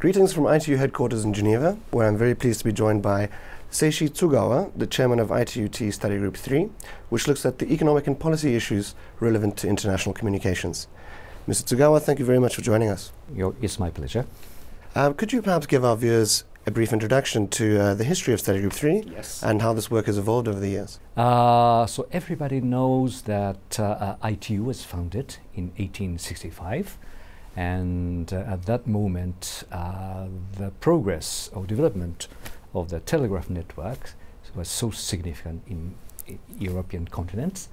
Greetings from ITU headquarters in Geneva, where I'm very pleased to be joined by Seiichi Tsugawa, the chairman of ITUT Study Group 3, which looks at the economic and policy issues relevant to international communications. Mr. Tsugawa, thank you very much for joining us. it's my pleasure. Uh, could you perhaps give our viewers a brief introduction to uh, the history of Study Group 3 yes. and how this work has evolved over the years? Uh, so everybody knows that uh, ITU was founded in 1865 and uh, at that moment uh, the progress or development of the telegraph network was so significant in, European continents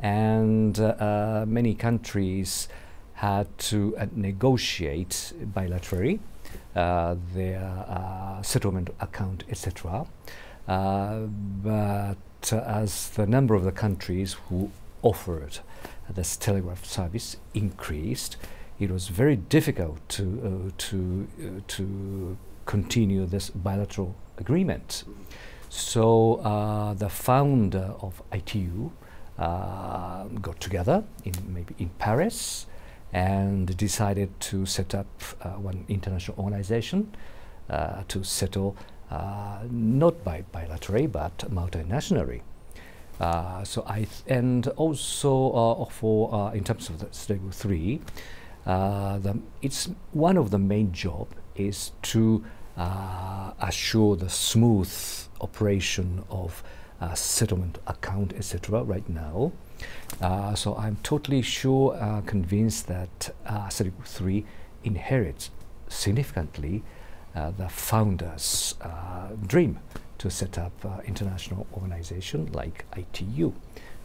and uh, many countries had to negotiate bilaterally uh, their uh, settlement account, etc. Uh, but as the number of the countries who offered this telegraph service increased, it was very difficult to to to continue this bilateral agreement. So uh, the founder of ITU uh, got together in maybe in Paris and decided to set up uh, one international organization uh, to settle uh, not by bilaterally but multinationally. Uh, so I and also uh, for uh, in terms of the Stable three, the, it's one of the main job is to assure the smooth operation of settlement account etc. Right now, uh, so I'm totally sure, uh, convinced that uh, 3 inherits significantly uh, the founder's uh, dream to set up uh, international organization like ITU.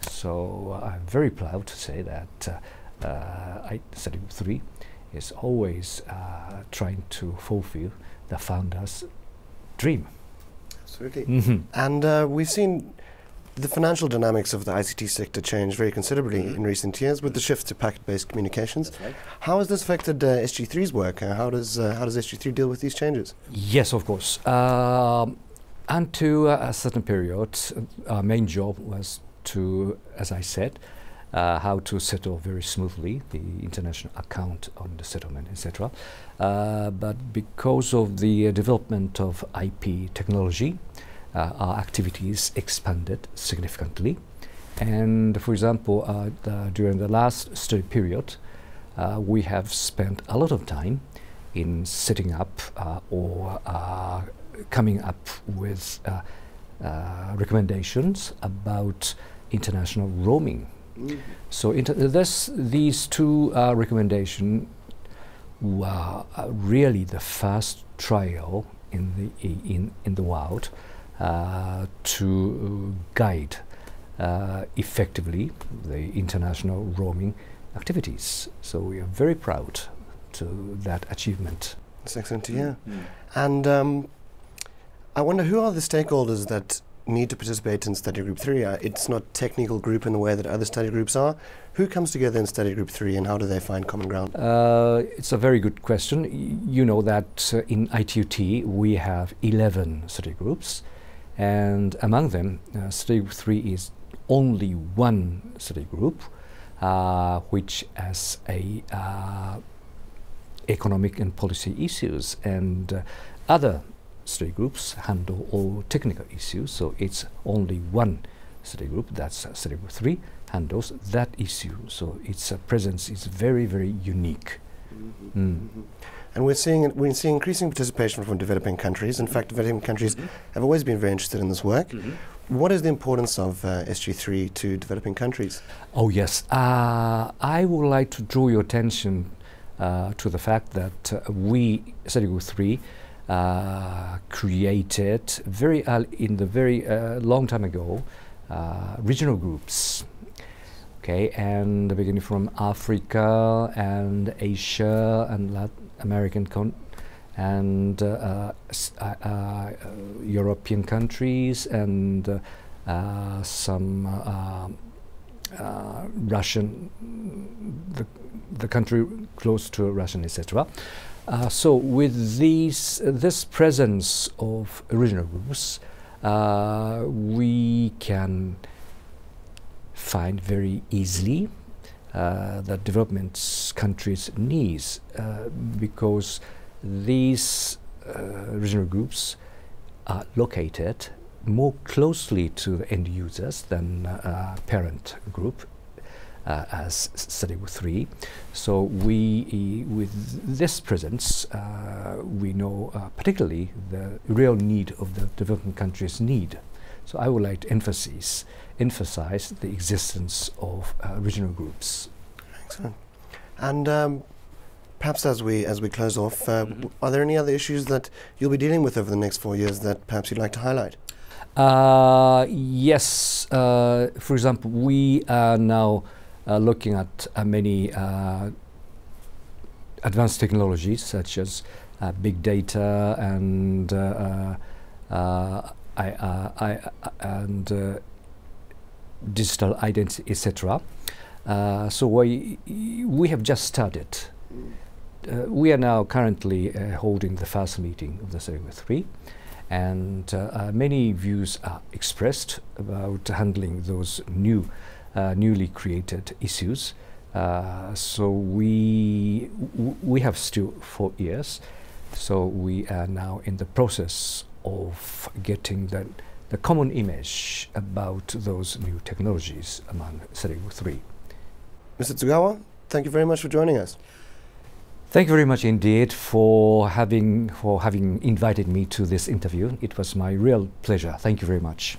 So I'm very proud to say that uh, 3 is always trying to fulfill the founder's dream. Absolutely. Mm -hmm. And we've seen the financial dynamics of the ICT sector changed very considerably mm-hmm. in recent years with the shift to packet-based communications. Right. How has this affected uh, SG3's work? Uh, how does uh, how does SG3 deal with these changes? Yes, of course. Um, until a certain period, uh, our main job was to, as I said, uh, how to settle very smoothly the international account on the settlement, etc. Uh, but because of the development of IP technology, uh, our activities expanded significantly. And for example, uh, the, during the last study period, uh, we have spent a lot of time in setting up or coming up with recommendations about international roaming. Mm. So this, these two uh, recommendations were uh, really the first trial in the in in the world uh, to guide uh, effectively the international roaming activities. So we are very proud to that achievement. That's excellent to hear. Mm. And um, I wonder who are the stakeholders that need to participate in study group 3 uh, it's not technical group in the way that other study groups are. Who comes together in study group 3 and how do they find common ground? Uh, it's a very good question. You know that uh, in ITUT we have 11 study groups and among them, uh, study group 3 is only one study group uh, which has a uh, economic and policy issues and other study groups handle all technical issues so it's only one study group that's uh, study group 3 handles that issue so its uh, presence is very very unique mm -hmm. mm. Mm -hmm. And we're seeing, we're seeing increasing participation from developing countries. In fact, developing countries mm -hmm. have always been very interested in this work. Mm -hmm. What is the importance of uh, SG3 to developing countries? Oh, yes. Uh, I would like to draw your attention uh, to the fact that uh, we, group 3, uh, created very in the very uh, long time ago regional groups okay, and beginning from Africa and Asia and Latin American and uh, uh, uh, European countries and uh, some Russian, the, the country close to Russian, etc. Uh, so with these, this presence of regional groups, uh, we can find very easily uh, the development countries' needs uh, because these uh, regional groups are located more closely to the end users than uh, parent group uh, as study 3. So we, with this presence, uh, we know uh, particularly the real need of the developing countries' need. So I would like to emphasize, emphasize the existence of uh, regional groups. Excellent. And um, perhaps as we as we close off, uh, mm -hmm. are there any other issues that you'll be dealing with over the next four years that perhaps you'd like to highlight? Uh, yes. Uh, for example, we are now looking at uh, many uh, advanced technologies such as uh, big data and I, I, and digital identity, etc. so we we have just started. we are now currently holding the first meeting of the CEREGUA 3 and uh, uh, many views are expressed about handling those new, uh, Uh, newly created issues. Uh, so we we have still four years, so we are now in the process of getting the the common image about those new technologies among CEREGUA 3. Mr. Tsugawa, thank you very much for joining us. Thank you very much indeed for having for having invited me to this interview. It was my real pleasure. Thank you very much.